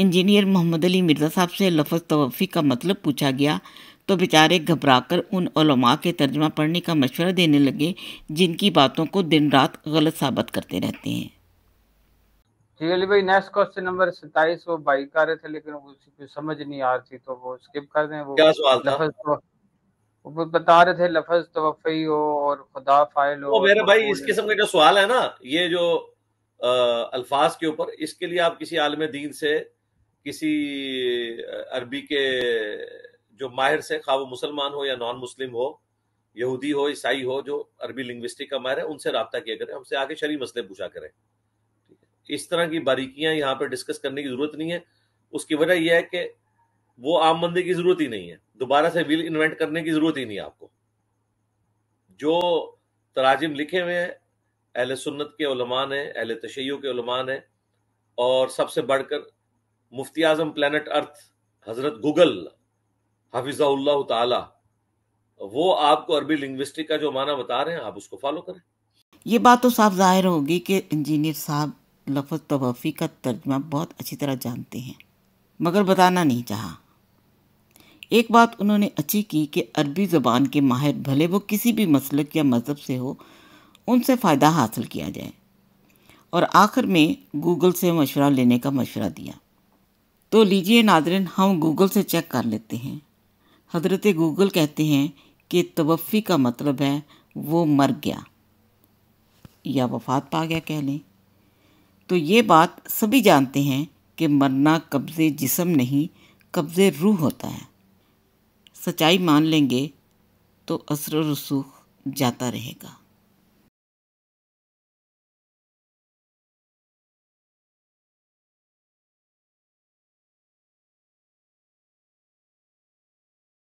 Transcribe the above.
Engineer محمد علی مرزا صاحب سے لفظ توفی کا مطلب پوچھا گیا تو بیچارے گھبرا کر ان علماء کے ترجمہ پڑھنے کا مشورہ دینے لگے جن کی باتوں کو دن رات غلط ثابت کرتے رہتے ہیں۔ جی علی بھائی نیکسٹ کوشچن نمبر ستائیس وہ بائی کر رہے تھے لیکن وہ سمجھ نہیں آ رہی تھی تو وہ سکپ کر دیں۔ وہ کیا سوال تھا؟ لفظ تو وہ بتا رہے تھے لفظ توفی ہو اور خدا فائل ہو۔ وہ میرے بھائی اس قسم کا جو سوال ہے نا یہ جو آ، الفاظ کے اوپر اس کے لیے آپ کسی عالم دین سے کسی عربی کے جو ماہر سے، خواہ وہ مسلمان ہو یا نان مسلم ہو، یہودی ہو، عیسائی ہو، جو عربی لنگوسٹک کا ماہر ہے، ان سے رابطہ کیا کریں، ہم سے آگے شرعی مسئلے پوچھا کریں۔ اس طرح کی باریکیاں یہاں پہ ڈسکس کرنے کی ضرورت نہیں ہے۔ اس کی وجہ یہ ہے کہ وہ عام بندے کی ضرورت ہی نہیں ہے۔ دوبارہ سے ویل انوینٹ کرنے کی ضرورت ہی نہیں ہے آپ کو۔ جو تراجم لکھے ہوئے ہیں، اہل سنت کے علماء نے اہل تشیع کے علماء نے اور سب سے بڑھ کر مفتی اعظم پلانٹ ارتھ حضرت گوگل حافظہ اللہ تعالی، وہ آپ کو عربی لنگوسٹک کا جو معنی بتا رہے ہیں، آپ اس کو فالو کریں۔ یہ بات تو صاف ظاہر ہوگی کہ انجینئر صاحب لفظ توفی کا ترجمہ بہت اچھی طرح جانتے ہیں، مگر بتانا نہیں چاہا۔ ایک بات انہوں نے اچھی کی کہ عربی زبان کے ماہر بھلے وہ کسی بھی مسلک یا مذہب سے ہو، ان سے فائدہ حاصل کیا جائے۔ اور آخر میں گوگل سے مشورہ لینے کا مشورہ دیا۔ تو لیجیے ناظرین، ہم گوگل سے چیک کر لیتے ہیں۔ حضرت گوگل کہتے ہیں کہ توفی کا مطلب ہے وہ مر گیا یا وفات پا گیا کہہ لیں۔ تو یہ بات سبھی جانتے ہیں کہ مرنا قبض جسم نہیں قبض روح ہوتا ہے۔ سچائی مان لیں گے تو اثر و رسوخ جاتا رہے گا۔